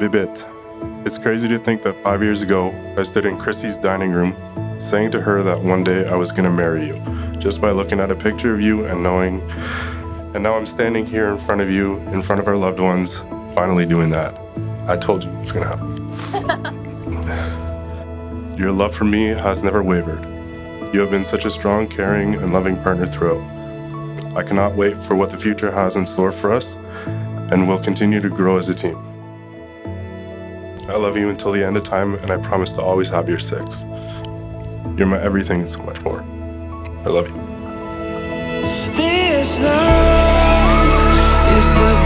Vibit. It's crazy to think that five years ago, I stood in Chrissy's dining room saying to her that one day I was going to marry you, just by looking at a picture of you and knowing. And now I'm standing here in front of you, in front of our loved ones, finally doing that. I told you it's going to happen. Your love for me has never wavered. You have been such a strong, caring, and loving partner throughout. I cannot wait for what the future has in store for us, and we'll continue to grow as a team. I love you until the end of time, and I promise to always have your six. You're my everything and so much more. I love you. This love is the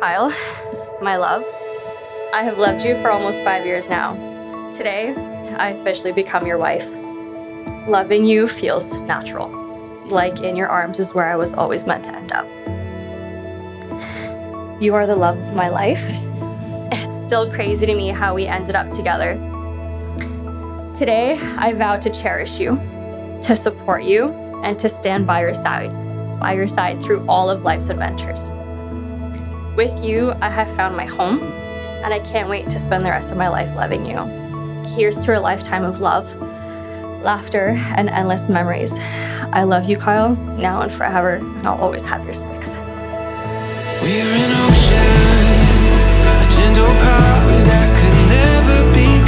Kyle, my love, I have loved you for almost five years now. Today, I officially become your wife. Loving you feels natural, like in your arms is where I was always meant to end up. You are the love of my life. It's still crazy to me how we ended up together. Today, I vow to cherish you, to support you, and to stand by your side, by your side through all of life's adventures. With you, I have found my home, and I can't wait to spend the rest of my life loving you. Here's to a lifetime of love, laughter, and endless memories. I love you, Kyle, now and forever, and I'll always have your six. We're an ocean, a gentle power that could never be.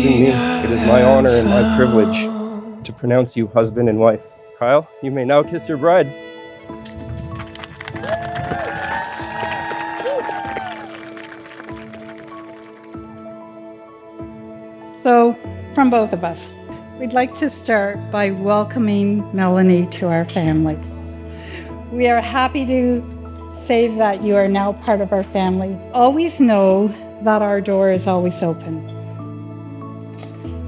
Me. It is my honor and my privilege to pronounce you husband and wife. Kyle, you may now kiss your bride. So, from both of us, we'd like to start by welcoming Melanie to our family. We are happy to say that you are now part of our family. Always know that our door is always open.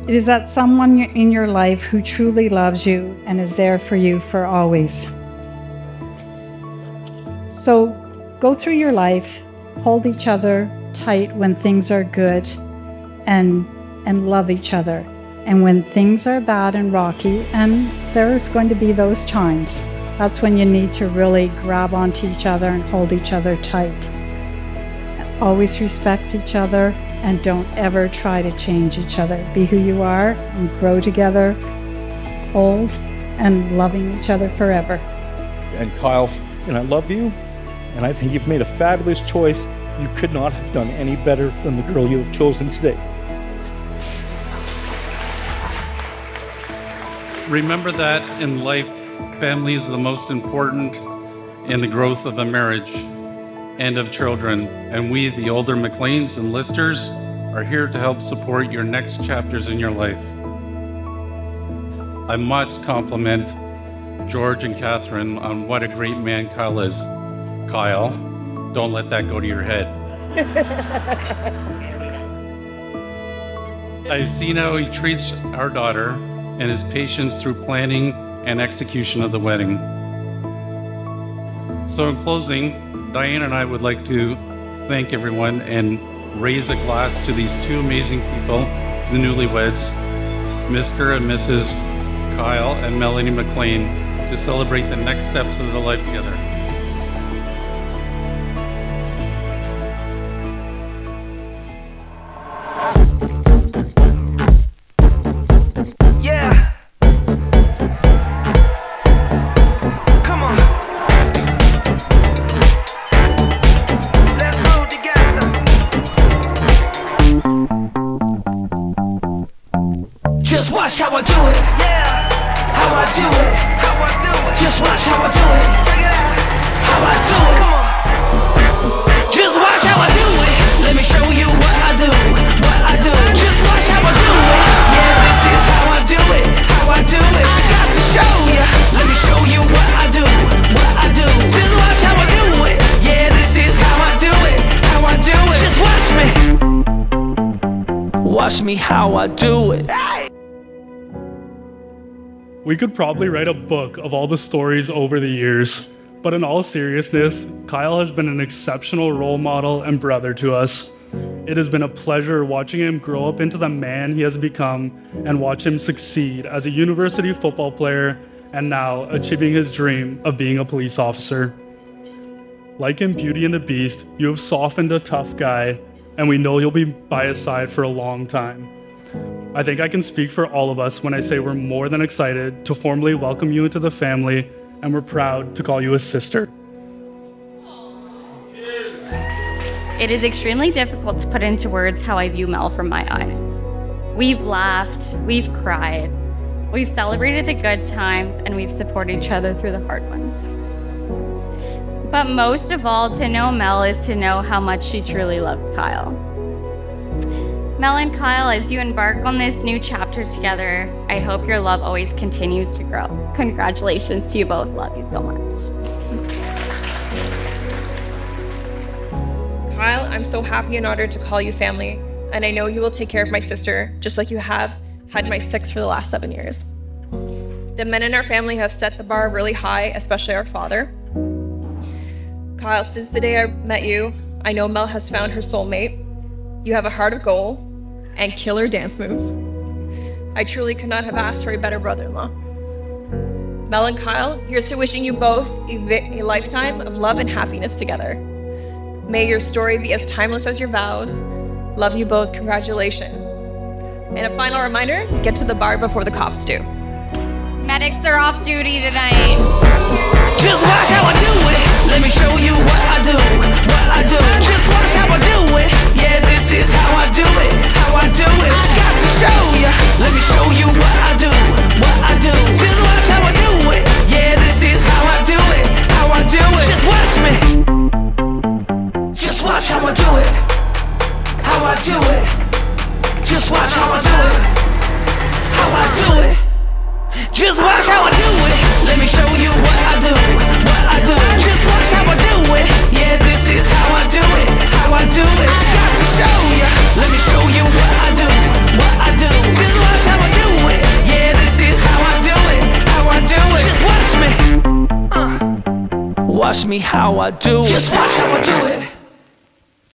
It is that someone in your life who truly loves you and is there for you for always. So go through your life, hold each other tight when things are good, and and love each other. And when things are bad and rocky, and there's going to be those times, that's when you need to really grab onto each other and hold each other tight. Always respect each other and don't ever try to change each other. Be who you are and grow together, old and loving each other forever. And Kyle, and I love you, and I think you've made a fabulous choice. You could not have done any better than the girl you have chosen today. remember that in life, family is the most important in the growth of a marriage and of children. And we, the older McLeans and Listers, are here to help support your next chapters in your life. I must compliment George and Catherine on what a great man Kyle is. Kyle, don't let that go to your head. I've seen how he treats our daughter and his patience through planning and execution of the wedding. So, in closing, Diane and I would like to thank everyone and raise a glass to these two amazing people, the newlyweds, Mr. and Mrs. Kyle and Melanie McLean, to celebrate the next steps of their life together. Just watch how I do it. Yeah. How I do it. How I do it. Just watch how I do it. Check it out. How I do Come it. on. Just watch how I do it. Let me show you what I do. What I do. Just watch how I do it. Yeah, this is how I do it. How I do it. I got to show you. Let me show you what I do. What I do. Just watch how I do it. Yeah, this is how I do it. How I do it. Just watch me. Watch me how I do it. We could probably write a book of all the stories over the years, but in all seriousness, Kyle has been an exceptional role model and brother to us. It has been a pleasure watching him grow up into the man he has become and watch him succeed as a university football player and now achieving his dream of being a police officer. Like in Beauty and the Beast, you have softened a tough guy, and we know you'll be by his side for a long time. I think I can speak for all of us when I say we're more than excited to formally welcome you into the family, and we're proud to call you a sister. It is extremely difficult to put into words how I view Mel from my eyes. We've laughed, we've cried, we've celebrated the good times, and we've supported each other through the hard ones. But most of all, to know Mel is to know how much she truly loves Kyle. Mel and Kyle, as you embark on this new chapter together, I hope your love always continues to grow. Congratulations to you both. Love you so much. Kyle, I'm so happy and honored to call you family, and I know you will take care of my sister just like you have had my six for the last seven years. The men in our family have set the bar really high, especially our father. Kyle, since the day I met you, I know Mel has found her soulmate. You have a heart of gold and killer dance moves. I truly could not have asked for a better brother in law. Mel and Kyle, here's to wishing you both a, vi- a lifetime of love and happiness together. May your story be as timeless as your vows. Love you both. Congratulations. And a final reminder get to the bar before the cops do. Medics are off duty tonight. Just watch how I do it. Let me show you what I do, what I do. Just watch how I do it. Yeah, this is how I do it, how I do it. I got to show you. Let me show you what I do, what I do. Just watch how I do it. Yeah, this is how I do it, how I do it. Just watch me. Just watch how I do it, how I do it. Just watch how I do it, how I do it. Just watch how I do it. Let me show you how I do it. Just watch how I do it.